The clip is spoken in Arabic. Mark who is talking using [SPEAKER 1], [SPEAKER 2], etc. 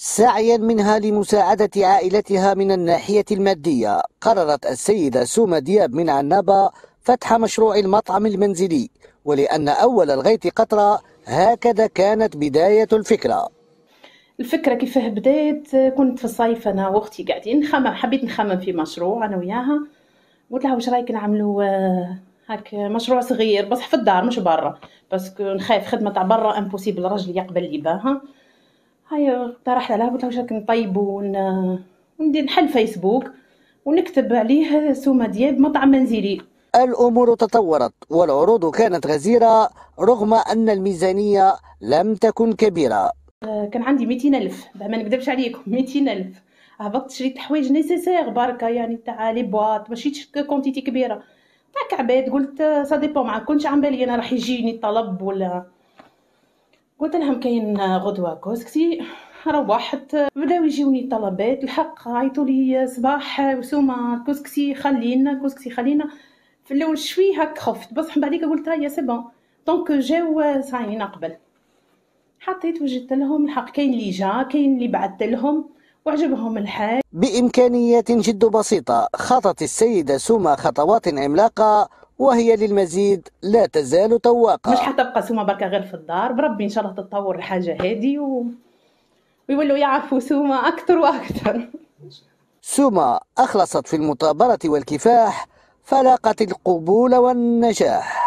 [SPEAKER 1] سعيا منها لمساعدة عائلتها من الناحية المادية قررت السيدة سوما دياب من عنابة فتح مشروع المطعم المنزلي ولأن أول الغيط قطرة هكذا كانت بداية الفكرة.
[SPEAKER 2] الفكرة كيفاه بدات كنت في الصيف أنا وأختي قاعدين نخمم حبيت نخمم في مشروع أنا وياها. قلت لها واش رايك نعملوا آه، هاك مشروع صغير بصح في الدار مش برا parce que نخاف خدمة تاع برا impossible راجل يقبل لي باها. هاي اقترحت عليها قلت لها واش رايك نطيبوا ون... وندير نحل فيسبوك ونكتب عليه سوما دياب مطعم منزلي.
[SPEAKER 1] الأمور تطورت والعروض كانت غزيرة رغم أن الميزانية لم تكن كبيرة.
[SPEAKER 2] كان عندي 200 ألف. ما نكذبش عليكم 200 ألف. هبطت شريت حوايج nécessaires بركة يعني تاع les boîtes ماشي quantité كبيرة. تاع كعبات قلت ça dépend ما كنتش عم بالي أنا راح يجيني طلب ولا قلت لهم كاين غدوة كوسكسي روحت بداو يجيوني طلبات الحق عيطوا لي صباح وسوما كوسكسي خلينا كوسكسي خلينا. في الأول شوي هك خفت بصح من بعديك قلت هيا c'est bon. donc جاو صاي نقبل حطيت وجدت لهم الحق كاين اللي جا كاين اللي بعثت لهم وعجبهم الحال.
[SPEAKER 1] بإمكانيات جد بسيطة خطت السيدة سوما خطوات عملاقة وهي للمزيد لا تزال تواقع
[SPEAKER 2] مش حتبقى سوما بركة غير في الدار. بربي إن شاء الله تتطور الحاجة هذه و... ويولوا يعرفوا سوما أكثر وأكثر
[SPEAKER 1] سوما أخلصت في المطابرة والكفاح فلاقت القبول والنجاح.